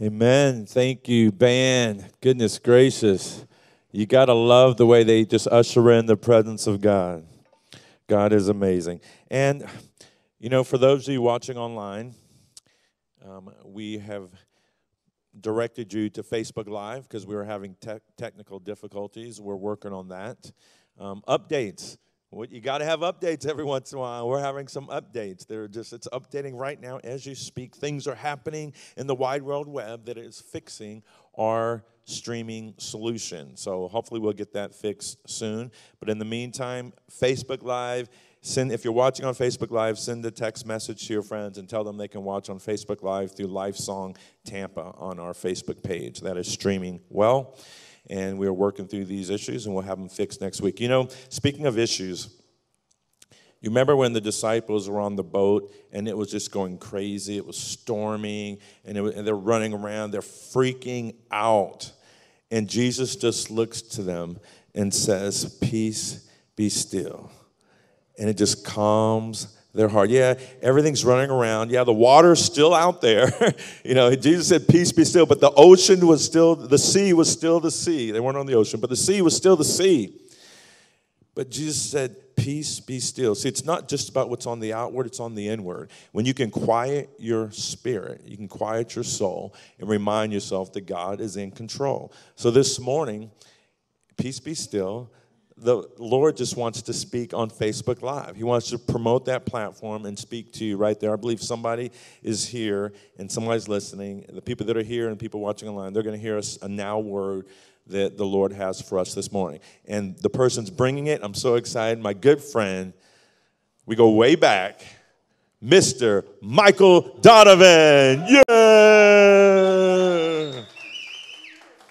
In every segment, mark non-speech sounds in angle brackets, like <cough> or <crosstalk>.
Amen. Thank you, band. Goodness gracious. You got to love the way they just usher in the presence of God. God is amazing. And, you know, for those of you watching online, um, we have directed you to Facebook Live because we were having te- technical difficulties. We're working on that. Um, updates. Well, you got to have updates every once in a while. We're having some updates. They're just it's updating right now as you speak. Things are happening in the wide world web that is fixing our streaming solution. So hopefully we'll get that fixed soon. But in the meantime, Facebook Live. Send if you're watching on Facebook Live, send a text message to your friends and tell them they can watch on Facebook Live through Lifesong Tampa on our Facebook page. That is streaming well and we are working through these issues and we'll have them fixed next week. You know, speaking of issues, you remember when the disciples were on the boat and it was just going crazy? It was storming and, was, and they're running around, they're freaking out. And Jesus just looks to them and says, Peace, be still. And it just calms their heart. Yeah, everything's running around. Yeah, the water's still out there. <laughs> you know, Jesus said, Peace be still, but the ocean was still, the sea was still the sea. They weren't on the ocean, but the sea was still the sea. But Jesus said, Peace be still. See, it's not just about what's on the outward, it's on the inward. When you can quiet your spirit, you can quiet your soul and remind yourself that God is in control. So this morning, peace be still the Lord just wants to speak on Facebook Live. He wants to promote that platform and speak to you right there. I believe somebody is here and somebody's listening. The people that are here and people watching online, they're going to hear us a now word that the Lord has for us this morning. And the person's bringing it. I'm so excited. My good friend, we go way back, Mr. Michael Donovan. Yeah!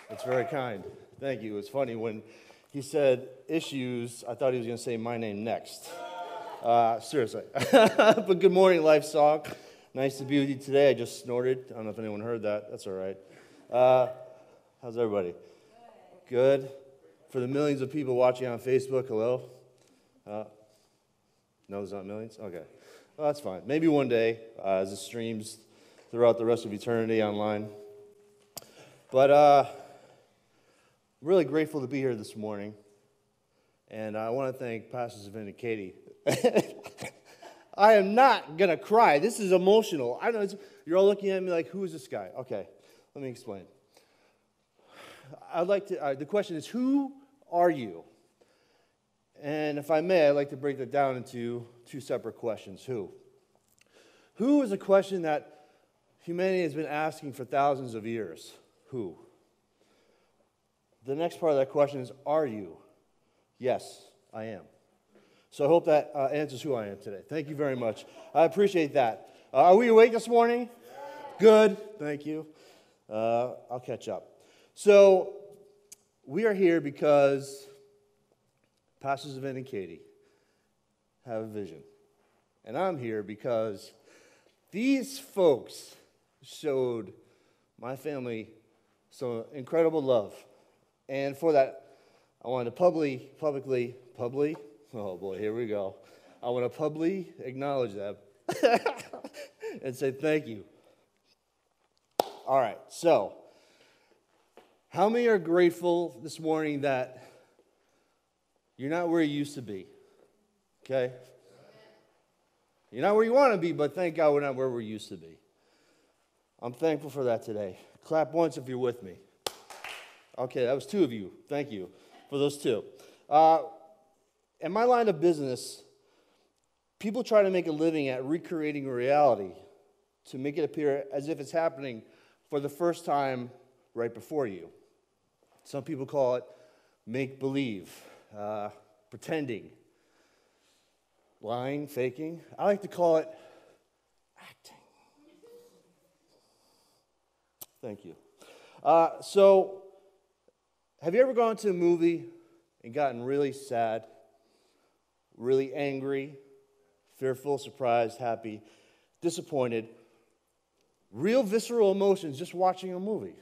That's very kind. Thank you. It's funny when he said issues, I thought he was going to say my name next. Uh, seriously. <laughs> but good morning, Lifesong. Nice to be with you today. I just snorted. I don't know if anyone heard that. That's all right. Uh, how's everybody? Good. For the millions of people watching on Facebook, hello. Uh, no, there's not millions? Okay. Well, that's fine. Maybe one day uh, as it streams throughout the rest of eternity online. But, uh, Really grateful to be here this morning. And I want to thank Pastor Savannah Katie. <laughs> I am not going to cry. This is emotional. I know you're all looking at me like, who is this guy? Okay, let me explain. I'd like to, uh, the question is, who are you? And if I may, I'd like to break that down into two separate questions. Who? Who is a question that humanity has been asking for thousands of years? Who? The next part of that question is Are you? Yes, I am. So I hope that uh, answers who I am today. Thank you very much. I appreciate that. Uh, are we awake this morning? Good. Thank you. Uh, I'll catch up. So we are here because Pastors Vin and Katie have a vision. And I'm here because these folks showed my family some incredible love and for that, I want to publicly, publicly, publicly, oh boy, here we go. I want to publicly acknowledge that <laughs> and say thank you. All right, so how many are grateful this morning that you're not where you used to be? Okay? You're not where you want to be, but thank God we're not where we used to be. I'm thankful for that today. Clap once if you're with me. Okay, that was two of you. Thank you for those two. Uh, in my line of business, people try to make a living at recreating reality to make it appear as if it's happening for the first time right before you. Some people call it make believe, uh, pretending, lying, faking. I like to call it acting. Thank you. Uh, so, have you ever gone to a movie and gotten really sad, really angry, fearful, surprised, happy, disappointed? Real visceral emotions just watching a movie.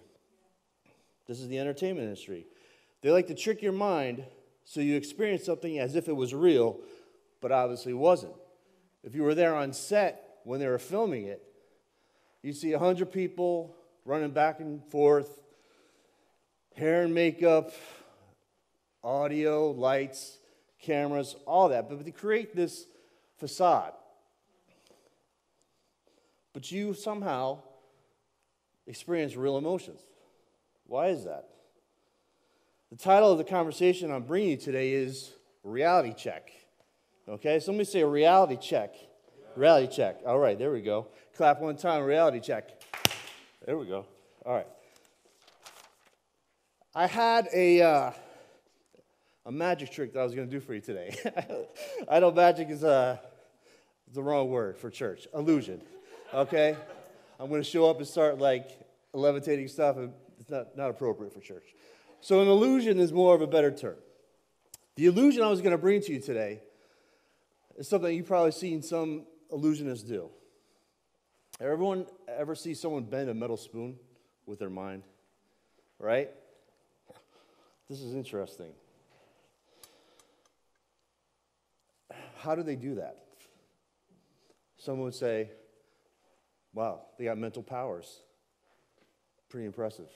This is the entertainment industry. They like to trick your mind so you experience something as if it was real, but obviously wasn't. If you were there on set when they were filming it, you see 100 people running back and forth, hair and makeup, audio, lights, cameras, all that. But they create this facade. But you somehow experience real emotions. Why is that? The title of the conversation I'm bringing you today is Reality Check. Okay, somebody say a reality check. Reality check. All right, there we go. Clap one time, reality check. There we go. All right. I had a, uh, a magic trick that I was going to do for you today. <laughs> I know magic is uh, the wrong word for church. Illusion. Okay? I'm going to show up and start like levitating stuff, and it's not, not appropriate for church. So, an illusion is more of a better term. The illusion I was going to bring to you today is something you've probably seen some illusionists do. Everyone ever see someone bend a metal spoon with their mind? Right? This is interesting. How do they do that? Someone would say, wow, they got mental powers. Pretty impressive.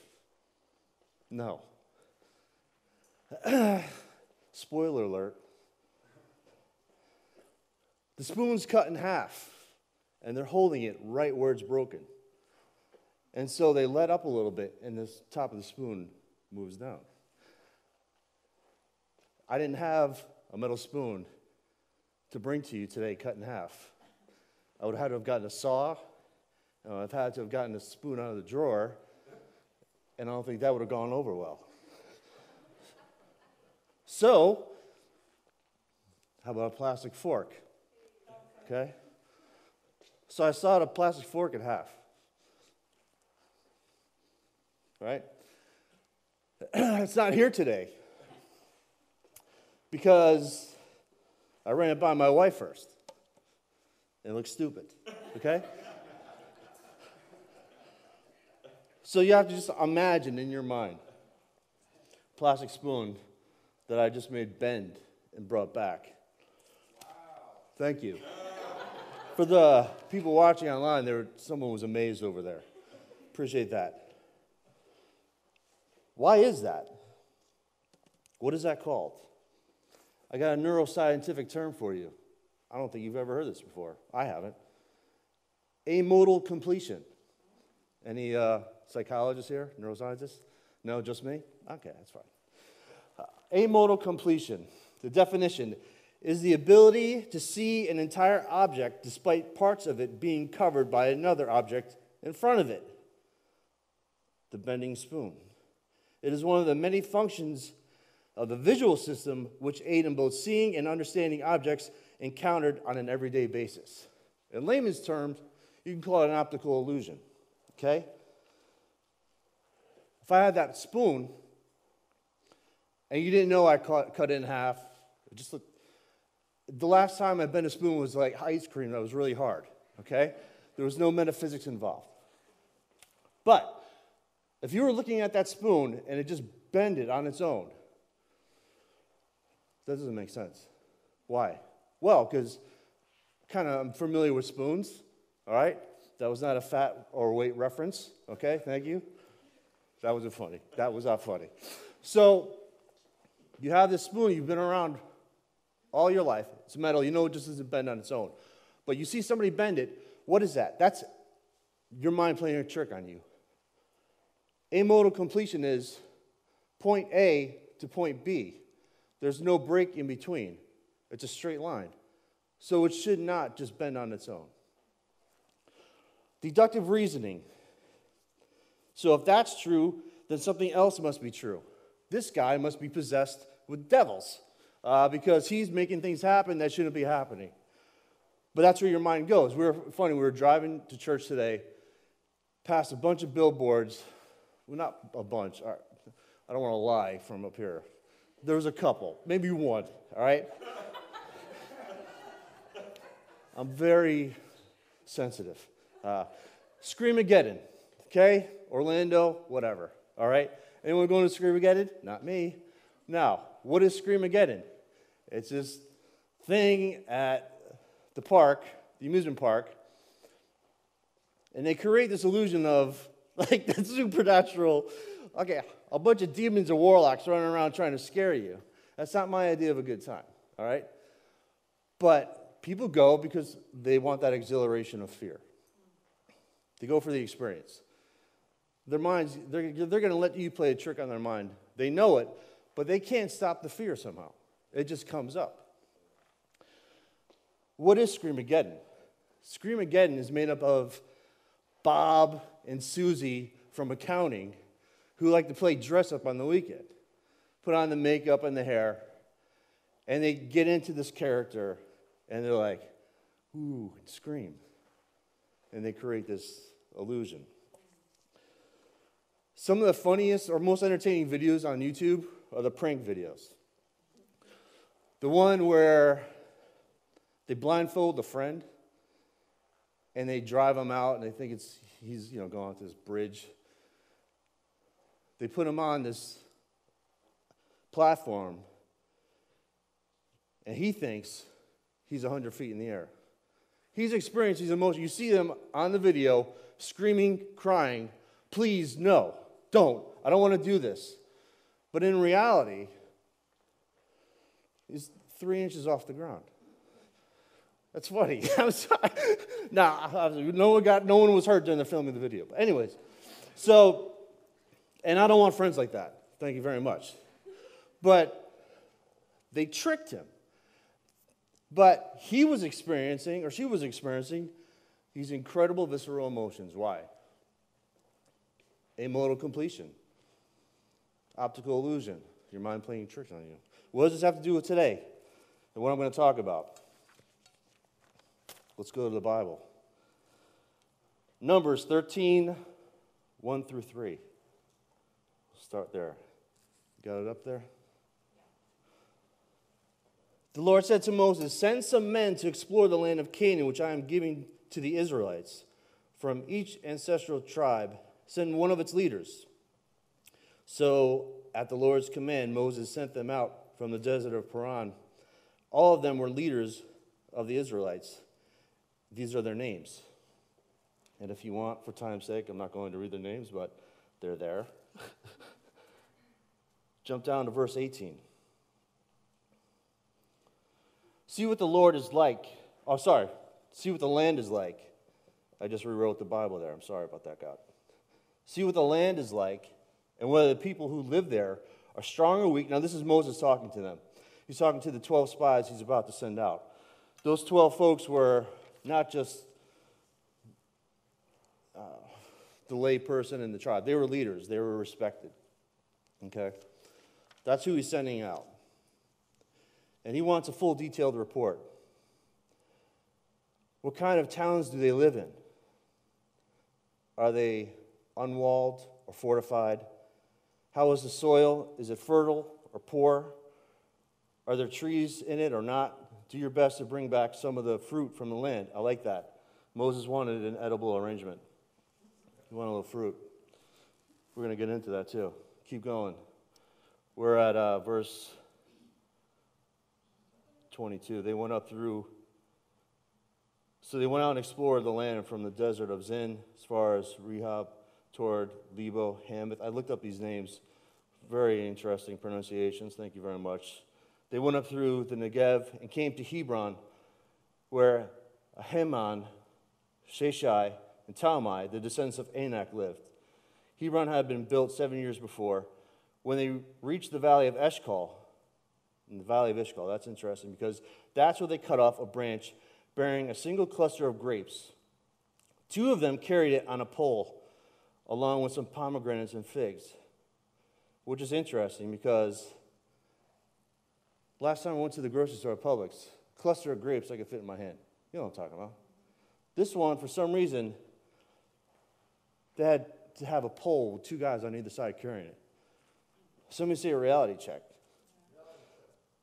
No. <clears throat> Spoiler alert. The spoon's cut in half, and they're holding it right where it's broken. And so they let up a little bit, and the top of the spoon moves down. I didn't have a metal spoon to bring to you today cut in half. I would have had to have gotten a saw, and I've had to have gotten a spoon out of the drawer, and I don't think that would have gone over well. So, how about a plastic fork? Okay? So I sawed a plastic fork in half. Right? <clears throat> it's not here today because I ran it by my wife first. It looks stupid. Okay? so you have to just imagine in your mind plastic spoon that I just made bend and brought back. Thank you. For the people watching online, there someone was amazed over there. Appreciate that. Why is that? What is that called? I got a neuroscientific term for you. I don't think you've ever heard this before. I haven't. Amodal completion. Any uh, psychologists here? Neuroscientists? No, just me? Okay, that's fine. Uh, amodal completion. The definition is the ability to see an entire object despite parts of it being covered by another object in front of it. The bending spoon. It is one of the many functions of the visual system which aid in both seeing and understanding objects encountered on an everyday basis. In layman's terms, you can call it an optical illusion. Okay? If I had that spoon and you didn't know I cut, cut it in half, it just looked the last time I bent a spoon was like ice cream that was really hard, okay? There was no metaphysics involved. But if you were looking at that spoon and it just bended on its own, that doesn't make sense. Why? Well, because kind of I'm familiar with spoons, all right? That was not a fat or weight reference, okay? Thank you. That wasn't funny. That was not funny. So you have this spoon, you've been around all your life. It's metal. You know it just doesn't bend on its own. But you see somebody bend it. What is that? That's your mind playing a trick on you. Amodal completion is point A to point B. There's no break in between. It's a straight line. So it should not just bend on its own. Deductive reasoning. So if that's true, then something else must be true. This guy must be possessed with devils uh, because he's making things happen that shouldn't be happening. But that's where your mind goes. We were funny. We were driving to church today, past a bunch of billboards. Well, not a bunch. I don't want to lie from up here. There was a couple, maybe one. All right. I'm very sensitive. Uh, Screamageddon, okay? Orlando, whatever. All right. Anyone going to Screamageddon? Not me. Now, what is Screamageddon? It's this thing at the park, the amusement park, and they create this illusion of <laughs> Like the <laughs> supernatural. Okay, a bunch of demons and warlocks running around trying to scare you. That's not my idea of a good time, all right? But people go because they want that exhilaration of fear. They go for the experience. Their minds, they're, they're going to let you play a trick on their mind. They know it, but they can't stop the fear somehow. It just comes up. What is Screamageddon? Screamageddon is made up of Bob and Susie from accounting who like to play dress up on the weekend, put on the makeup and the hair, and they get into this character and they're like, ooh, and scream. And they create this illusion. Some of the funniest or most entertaining videos on YouTube are the prank videos. The one where they blindfold a friend and they drive him out and they think it's he's you know going off this bridge they put him on this platform and he thinks he's 100 feet in the air he's experiencing these emotions you see them on the video screaming crying please no don't i don't want to do this but in reality he's three inches off the ground that's funny. <laughs> I'm sorry. nah, no one got, no one was hurt during the filming of the video. But anyways, so, and I don't want friends like that. Thank you very much. But they tricked him. But he was experiencing, or she was experiencing, these incredible visceral emotions. Why? Amodal completion, optical illusion, your mind playing tricks on you. What does this have to do with today and what I'm going to talk about? Let's go to the Bible. Numbers 13, 1 through 3. Start there. Got it up there? The Lord said to Moses, Send some men to explore the land of Canaan, which I am giving to the Israelites. From each ancestral tribe, send one of its leaders. So, at the Lord's command, Moses sent them out from the desert of Paran. All of them were leaders of the Israelites. These are their names. And if you want, for time's sake, I'm not going to read their names, but they're there. <laughs> Jump down to verse 18. See what the Lord is like. Oh, sorry. See what the land is like. I just rewrote the Bible there. I'm sorry about that, God. See what the land is like, and whether the people who live there are strong or weak. Now, this is Moses talking to them. He's talking to the 12 spies he's about to send out. Those 12 folks were not just uh, the lay person in the tribe. They were leaders, they were respected. Okay? That's who he's sending out. And he wants a full detailed report. What kind of towns do they live in? Are they unwalled or fortified? How is the soil? Is it fertile or poor? Are there trees in it or not? do your best to bring back some of the fruit from the land. I like that. Moses wanted an edible arrangement. He wanted a little fruit. We're going to get into that too. Keep going. We're at uh, verse 22. They went up through. So they went out and explored the land from the desert of Zin as far as Rehob toward Lebo, Hamath. I looked up these names. Very interesting pronunciations. Thank you very much. They went up through the Negev and came to Hebron, where Ahiman, Sheshai, and Talmai, the descendants of Anak, lived. Hebron had been built seven years before. When they reached the valley of Eshcol, in the valley of Eshcol, that's interesting because that's where they cut off a branch bearing a single cluster of grapes. Two of them carried it on a pole, along with some pomegranates and figs, which is interesting because Last time I went to the grocery store at Publix, cluster of grapes I could fit in my hand. You know what I'm talking about. This one, for some reason, they had to have a pole with two guys on either side carrying it. Somebody say a reality check.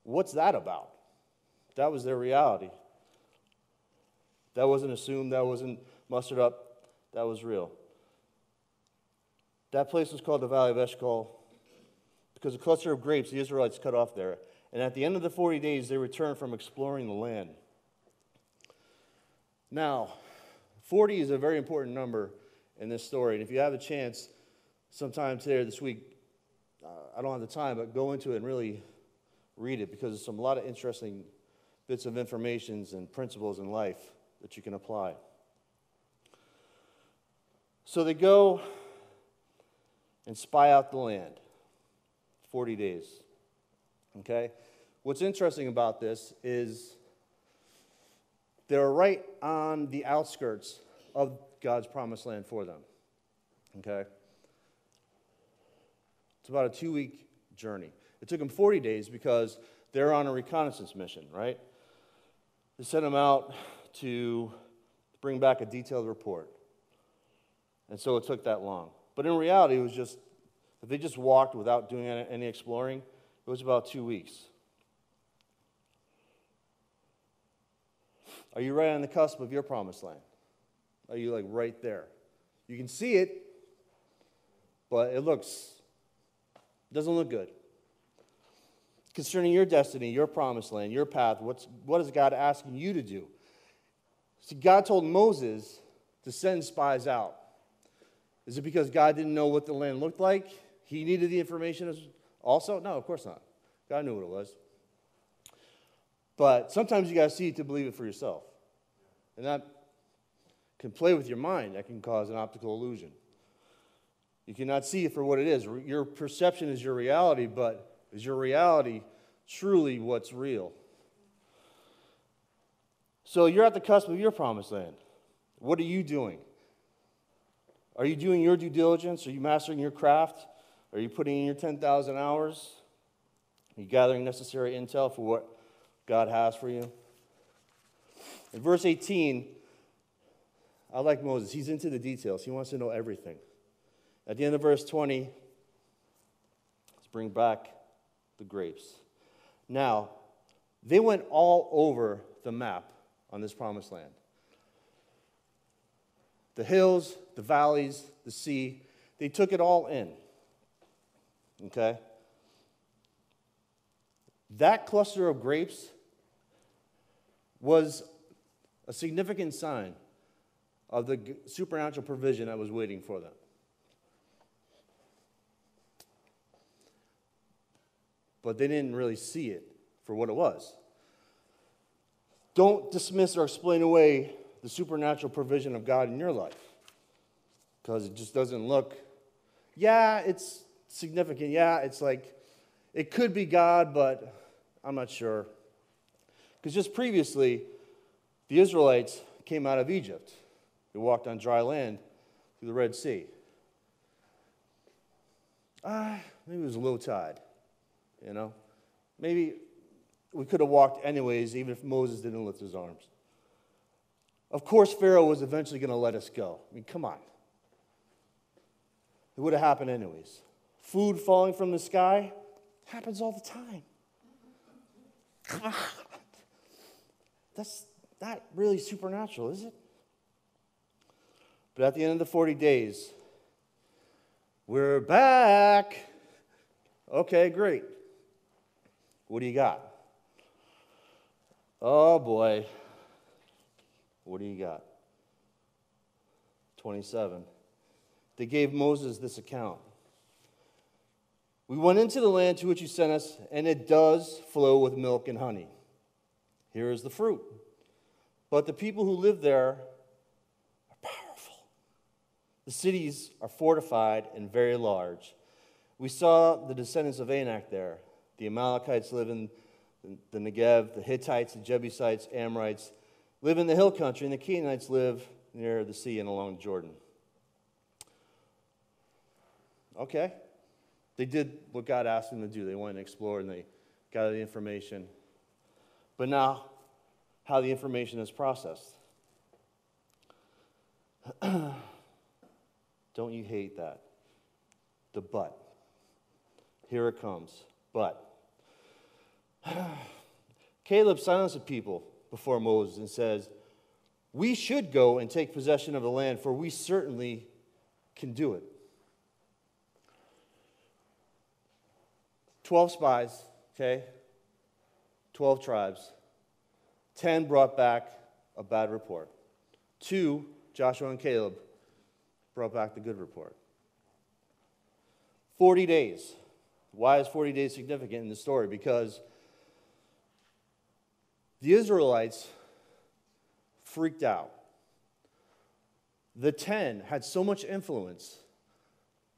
What's that about? That was their reality. That wasn't assumed, that wasn't mustered up, that was real. That place was called the Valley of Eshcol because a cluster of grapes the Israelites cut off there and at the end of the 40 days, they returned from exploring the land. Now, 40 is a very important number in this story. And if you have a chance sometime today or this week, Uh, I don't have the time, but go into it and really read it because there's some a lot of interesting bits of information and principles in life that you can apply. So they go and spy out the land. 40 days. Okay? What's interesting about this is they're right on the outskirts of God's promised land for them. Okay? It's about a two week journey. It took them 40 days because they're on a reconnaissance mission, right? They sent them out to bring back a detailed report. And so it took that long. But in reality, it was just, if they just walked without doing any exploring, it was about two weeks. Are you right on the cusp of your promised land? Are you like right there? You can see it, but it looks, doesn't look good. Concerning your destiny, your promised land, your path, what's, what is God asking you to do? See, God told Moses to send spies out. Is it because God didn't know what the land looked like? He needed the information also? No, of course not. God knew what it was. But sometimes you got to see it to believe it for yourself. And that can play with your mind, that can cause an optical illusion. You cannot see it for what it is. Your perception is your reality, but is your reality truly what's real? So you're at the cusp of your promised land. What are you doing? Are you doing your due diligence? Are you mastering your craft? Are you putting in your 10,000 hours? Are you gathering necessary intel for what God has for you? In verse 18, I like Moses. He's into the details, he wants to know everything. At the end of verse 20, let's bring back the grapes. Now, they went all over the map on this promised land the hills, the valleys, the sea. They took it all in. Okay? That cluster of grapes was a significant sign of the supernatural provision that was waiting for them. But they didn't really see it for what it was. Don't dismiss or explain away the supernatural provision of God in your life because it just doesn't look, yeah, it's significant. Yeah, it's like, it could be God, but I'm not sure. Because just previously, the Israelites came out of Egypt. They walked on dry land through the Red Sea. Ah, maybe it was low tide, you know? Maybe we could have walked anyways, even if Moses didn't lift his arms. Of course, Pharaoh was eventually going to let us go. I mean, come on. It would have happened anyways. Food falling from the sky happens all the time. <laughs> That's not really supernatural, is it? But at the end of the 40 days, we're back. Okay, great. What do you got? Oh boy. What do you got? 27. They gave Moses this account. We went into the land to which you sent us, and it does flow with milk and honey. Here is the fruit. But the people who live there are powerful. The cities are fortified and very large. We saw the descendants of Anak there. The Amalekites live in the Negev, the Hittites, the Jebusites, Amorites live in the hill country, and the Canaanites live near the sea and along Jordan. Okay. They did what God asked them to do. They went and explored and they gathered the information. But now, how the information is processed. <clears throat> Don't you hate that? The but. Here it comes. But. <sighs> Caleb silences the people before Moses and says, We should go and take possession of the land, for we certainly can do it. 12 spies, okay? 12 tribes. 10 brought back a bad report. Two, Joshua and Caleb, brought back the good report. 40 days. Why is 40 days significant in the story? Because the Israelites freaked out. The 10 had so much influence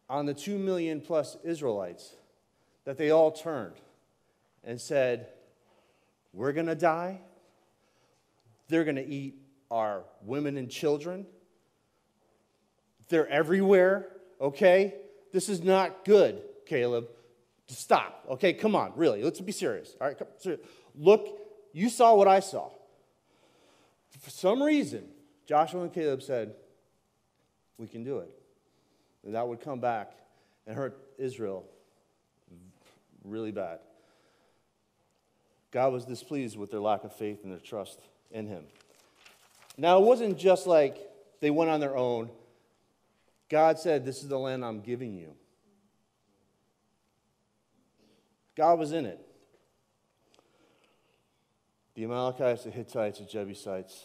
on the 2 million plus Israelites that they all turned and said, We're going to die. They're going to eat our women and children. They're everywhere, okay? This is not good, Caleb. Stop, okay? Come on, really. Let's be serious. All right, come, serious. look, you saw what I saw. For some reason, Joshua and Caleb said, We can do it. And that would come back and hurt Israel really bad. God was displeased with their lack of faith and their trust in Him. Now, it wasn't just like they went on their own. God said, This is the land I'm giving you. God was in it. The Amalekites, the Hittites, the Jebusites.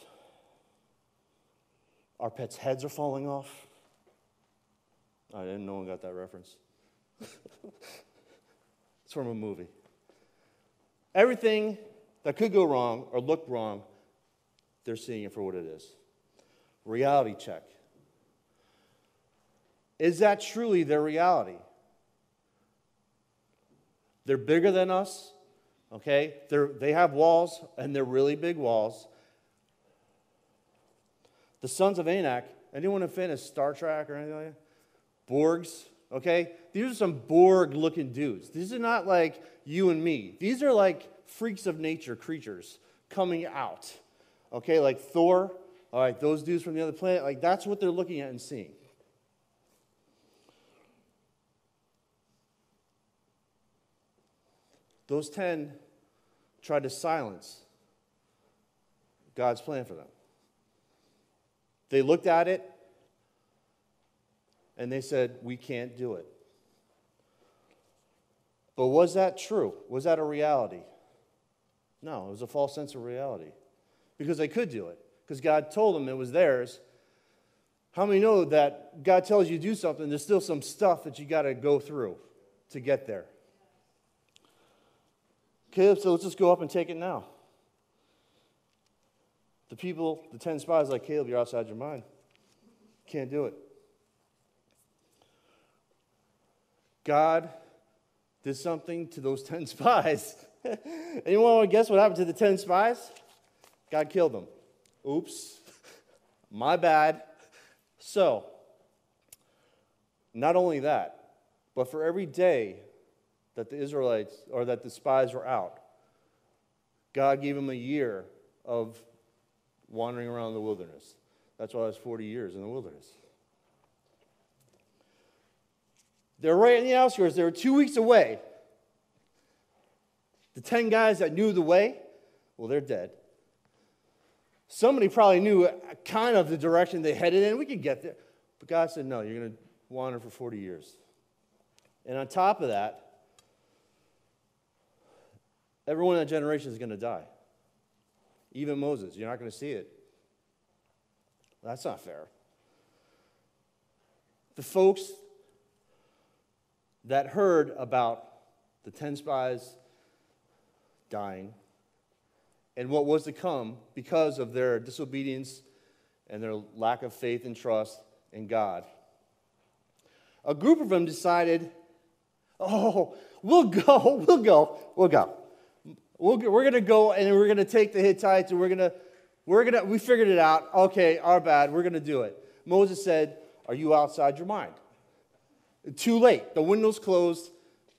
Our pets' heads are falling off. I didn't know one got that reference. <laughs> it's from a movie. Everything that could go wrong or look wrong, they're seeing it for what it is. Reality check. Is that truly their reality? They're bigger than us, okay? They're, they have walls, and they're really big walls. The sons of Anak, anyone a fan of Star Trek or anything like that? Borgs, okay? These are some Borg looking dudes. These are not like you and me. These are like freaks of nature creatures coming out, okay? Like Thor, all right, those dudes from the other planet, like that's what they're looking at and seeing. Those 10 tried to silence God's plan for them. They looked at it and they said, We can't do it. But was that true? Was that a reality? No, it was a false sense of reality because they could do it because God told them it was theirs. How many know that God tells you to do something, there's still some stuff that you got to go through to get there? Caleb said, let's just go up and take it now. The people, the 10 spies, like, Caleb, you're outside your mind. Can't do it. God did something to those <laughs> 10 spies. <laughs> Anyone want to guess what happened to the 10 spies? God killed them. Oops. <laughs> My bad. So, not only that, but for every day that the Israelites or that the spies were out, God gave them a year of wandering around the wilderness. That's why I was 40 years in the wilderness. They're right in the outskirts. They were two weeks away. The 10 guys that knew the way, well, they're dead. Somebody probably knew kind of the direction they headed in. We could get there. But God said, no, you're going to wander for 40 years. And on top of that, everyone in that generation is going to die. Even Moses, you're not going to see it. That's not fair. The folks that heard about the 10 spies dying and what was to come because of their disobedience and their lack of faith and trust in God. A group of them decided, oh, we'll go, <laughs> we'll go, we'll go. We we are going to go and we're going to take the Hittites and we're going to, we're going to, we figured it out. Okay, our bad, we're going to do it. Moses said, Are you outside your mind? Too late. The window's closed.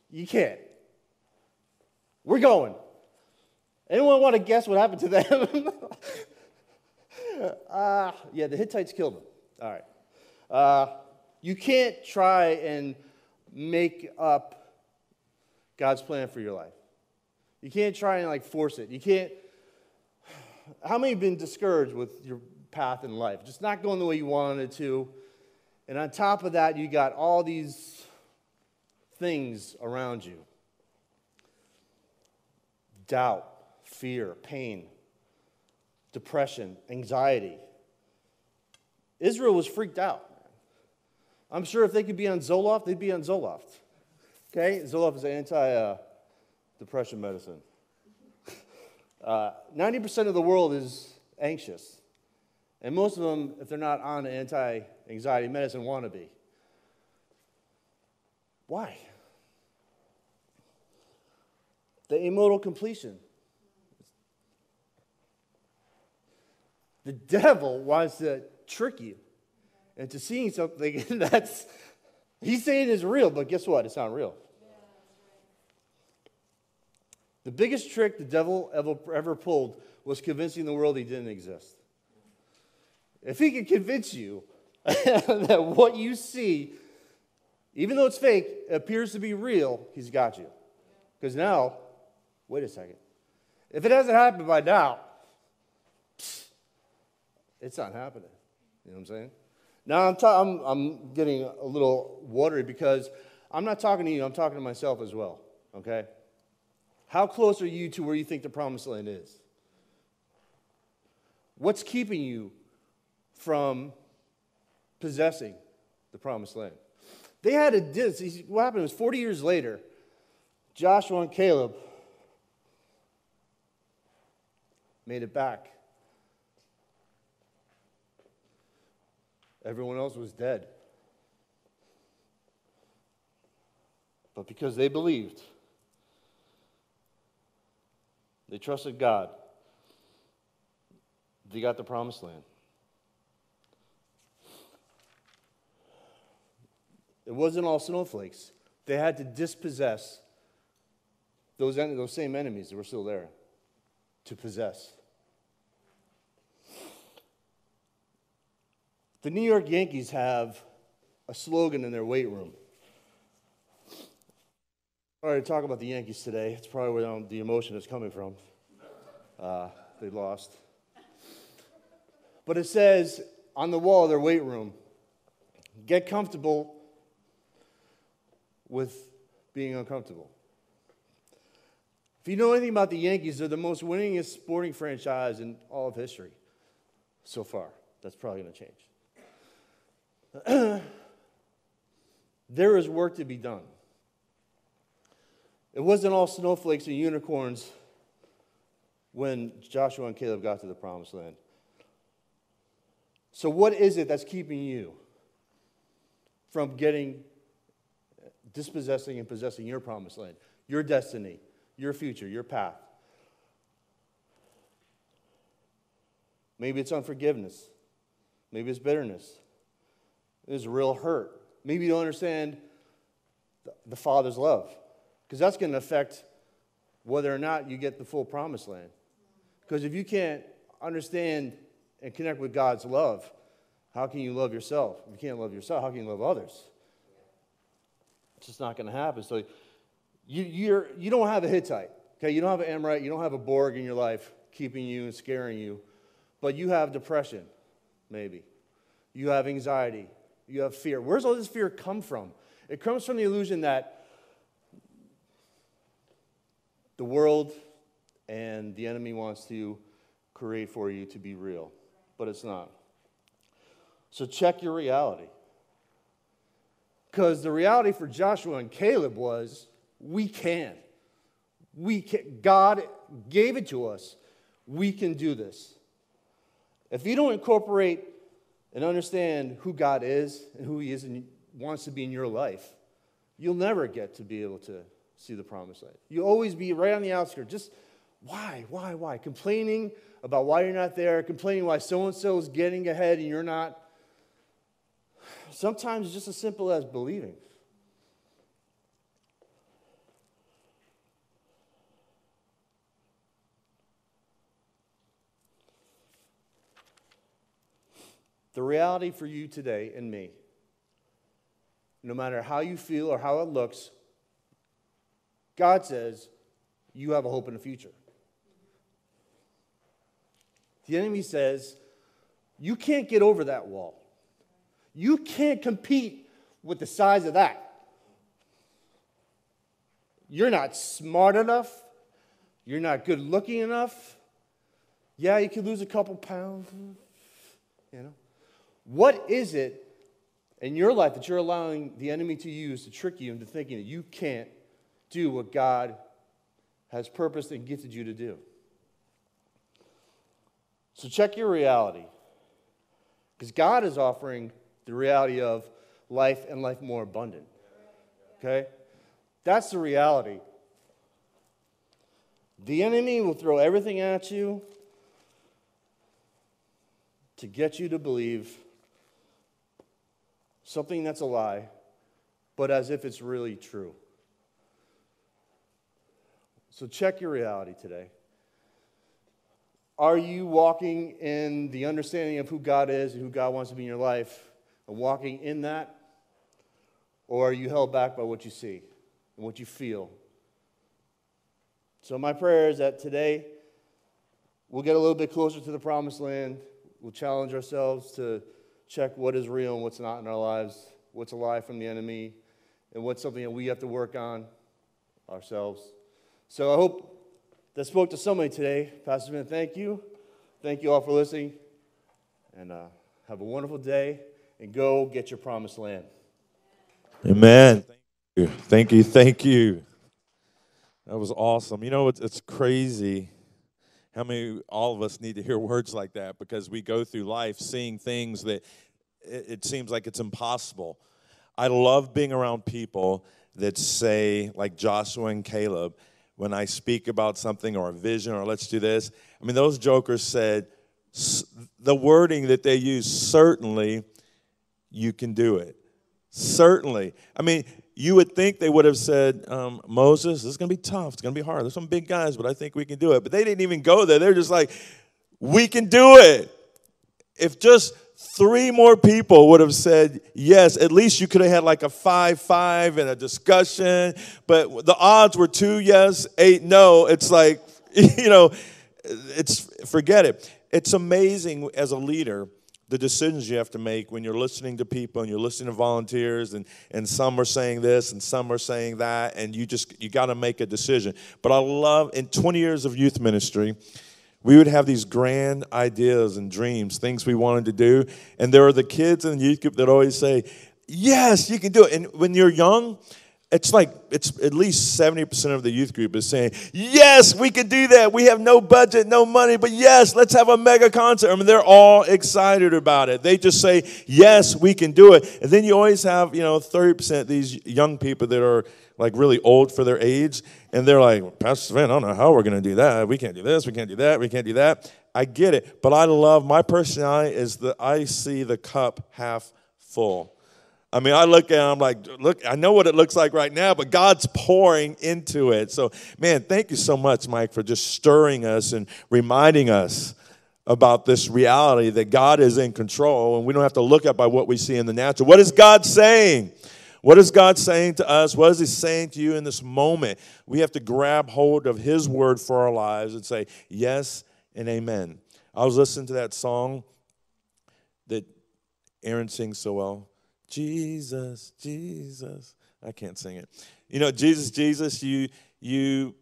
You can't. We're going. Anyone want to guess what happened to them? uh, <laughs> yeah, the Hittites killed them. All right. Uh, you can't try and make up God's plan for your life. You can't try and like force it. You can't. How many have been discouraged with your path in life? Just not going the way you wanted to. And on top of that, you got all these things around you doubt, fear, pain, depression, anxiety. Israel was freaked out. I'm sure if they could be on Zoloft, they'd be on Zoloft. Okay? Zoloft is an anti uh, depression medicine. <laughs> Uh, 90% of the world is anxious. And most of them, if they're not on anti anxiety medicine, want to be. Why? The amodal completion. The devil wants to trick you into seeing something <laughs> that's, he's saying is real, but guess what? It's not real. The biggest trick the devil ever, ever pulled was convincing the world he didn't exist. If he can convince you <laughs> that what you see, even though it's fake, appears to be real, he's got you. Because now, wait a second. If it hasn't happened by now, it's not happening. You know what I'm saying? Now I'm, ta- I'm, I'm getting a little watery because I'm not talking to you, I'm talking to myself as well, okay? How close are you to where you think the promised land is? What's keeping you from possessing the promised land? They had a dis. What happened was 40 years later, Joshua and Caleb made it back. Everyone else was dead. But because they believed, they trusted God, they got the promised land. It wasn't all snowflakes. They had to dispossess those, those same enemies that were still there to possess. The New York Yankees have a slogan in their weight room. All right, talk about the Yankees today. It's probably where the emotion is coming from. Uh, they lost. But it says on the wall of their weight room get comfortable with being uncomfortable. If you know anything about the Yankees, they're the most winningest sporting franchise in all of history so far. That's probably going to change. <clears throat> there is work to be done. It wasn't all snowflakes and unicorns when Joshua and Caleb got to the promised land. So, what is it that's keeping you from getting, dispossessing and possessing your promised land, your destiny, your future, your path? Maybe it's unforgiveness. Maybe it's bitterness. There's real hurt. Maybe you don't understand the Father's love, because that's going to affect whether or not you get the full promised land. Because if you can't understand and connect with God's love, how can you love yourself? If you can't love yourself, how can you love others? It's just not going to happen. So you, you're, you don't have a Hittite, okay? You don't have an Amorite, you don't have a Borg in your life keeping you and scaring you, but you have depression, maybe. You have anxiety, you have fear. Where's all this fear come from? It comes from the illusion that the world and the enemy wants to create for you to be real, but it's not. So check your reality. Because the reality for Joshua and Caleb was we can. We can. God gave it to us. We can do this. If you don't incorporate and understand who God is and who He is and wants to be in your life, you'll never get to be able to see the promised land. You'll always be right on the outskirts. Just why, why, why? Complaining about why you're not there, complaining why so and so is getting ahead and you're not. Sometimes it's just as simple as believing. The reality for you today and me, no matter how you feel or how it looks, God says you have a hope in the future. The enemy says you can't get over that wall. You can't compete with the size of that. You're not smart enough. You're not good looking enough. Yeah, you could lose a couple pounds, you know. What is it in your life that you're allowing the enemy to use to trick you into thinking that you can't do what God has purposed and gifted you to do. So check your reality. Because God is offering the reality of life and life more abundant. Okay? That's the reality. The enemy will throw everything at you to get you to believe something that's a lie, but as if it's really true. So check your reality today. Are you walking in the understanding of who God is and who God wants to be in your life and walking in that? Or are you held back by what you see and what you feel? So, my prayer is that today we'll get a little bit closer to the promised land. We'll challenge ourselves to check what is real and what's not in our lives, what's a lie from the enemy, and what's something that we have to work on ourselves. So, I hope that spoke to somebody today. Pastor Ben, thank you. Thank you all for listening. And uh, have a wonderful day and go get your promised land. Amen. Thank you. Thank you. Thank you. That was awesome. You know, it's, it's crazy how many all of us need to hear <laughs> words like that because we go through life seeing things that it, it seems like it's impossible. I love being around people that say, like Joshua and Caleb, when I speak about something or a vision or let's do this. I mean, those jokers said, the wording that they use, certainly you can do it. Certainly. I mean, you would think they would have said, um, Moses, this is going to be tough. It's going to be hard. There's some big guys, but I think we can do it. But they didn't even go there. They're just like, we can do it. If just three more people would have said yes, at least you could have had like a 5 5 and a discussion. But the odds were two yes, eight no. It's like, <laughs> you know, it's forget it. It's amazing as a leader the decisions you have to make when you're listening to people and you're listening to volunteers and, and some are saying this and some are saying that and you just you got to make a decision but i love in 20 years of youth ministry we would have these grand ideas and dreams things we wanted to do. And there are the kids in the youth group that always say yes you can do it. And when you're young it's like it's at least 70% of the youth group is saying yes we can do that. We have no budget no money but yes let's have a mega concert. I mean, they're all excited about it. They just say yes we can do it. And then you always have you know 30% these young people that are like really old for their age and they're like pastor Van, i don't know how we're going to do that we can't do this we can't do that we can't do that i get it but i love my personality is that i see the cup half full I mean, I look at it, I'm like, look, I know what it looks like right now, but God's pouring into it. So, man, thank you so much, Mike, for just stirring us and reminding us about this reality that God is in control and we don't have to look at by what we see in the natural. What is God saying? What is God saying to us? What is He saying to you in this moment? We have to grab hold of His word for our lives and say, yes and amen. I was listening to that song that Aaron sings so well. Jesus, Jesus. I can't sing it. You know, Jesus, Jesus, you you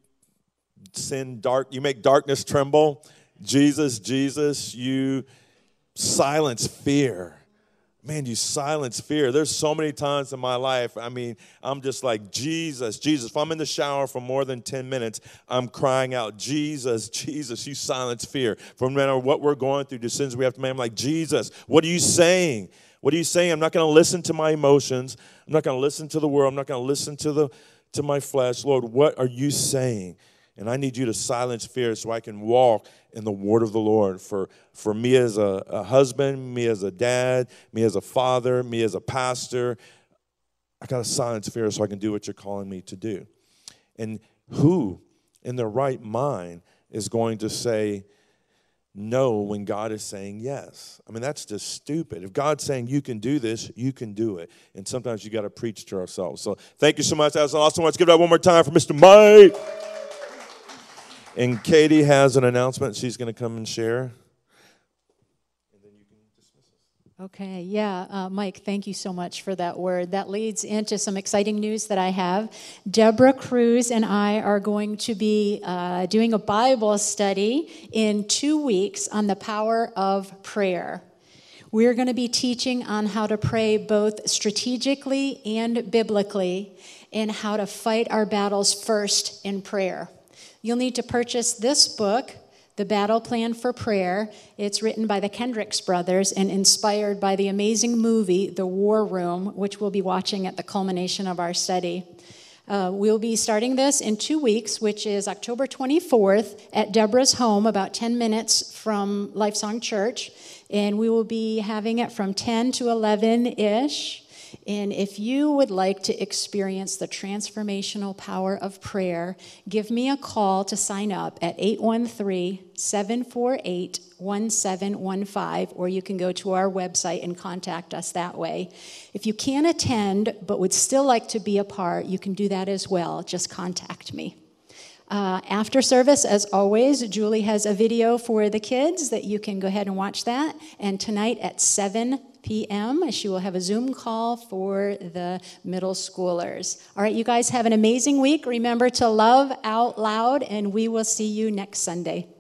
send dark, you make darkness tremble. Jesus, Jesus, you silence fear. Man, you silence fear. There's so many times in my life, I mean, I'm just like, Jesus, Jesus. If I'm in the shower for more than 10 minutes, I'm crying out, Jesus, Jesus, you silence fear. For no matter what we're going through, decisions we have to make, I'm like, Jesus, what are you saying? What are you saying? I'm not going to listen to my emotions. I'm not going to listen to the world. I'm not going to listen to the to my flesh. Lord, what are you saying? And I need you to silence fear so I can walk in the word of the Lord. For, for me as a, a husband, me as a dad, me as a father, me as a pastor, I got to silence fear so I can do what you're calling me to do. And who in their right mind is going to say, no when God is saying yes. I mean, that's just stupid. If God's saying you can do this, you can do it. And sometimes you got to preach to ourselves. So thank you so much. That was awesome. Let's give it up one more time for Mr. Mike. And Katie has an announcement she's going to come and share. Okay, yeah, uh, Mike, thank you so much for that word. That leads into some exciting news that I have. Deborah Cruz and I are going to be uh, doing a Bible study in two weeks on the power of prayer. We're going to be teaching on how to pray both strategically and biblically, and how to fight our battles first in prayer. You'll need to purchase this book, The Battle Plan for Prayer. It's written by the Kendricks brothers and inspired by the amazing movie, The War Room, which we'll be watching at the culmination of our study. Uh, we'll be starting this in two weeks, which is October 24th at Deborah's home, about 10 minutes from Lifesong Church. And we will be having it from 10 to 11 ish. And if you would like to experience the transformational power of prayer, give me a call to sign up at 813 748 1715, or you can go to our website and contact us that way. If you can't attend but would still like to be a part, you can do that as well. Just contact me. Uh, after service, as always, Julie has a video for the kids that you can go ahead and watch that. And tonight at 7 p.m., she will have a Zoom call for the middle schoolers. All right, you guys have an amazing week. Remember to love out loud, and we will see you next Sunday.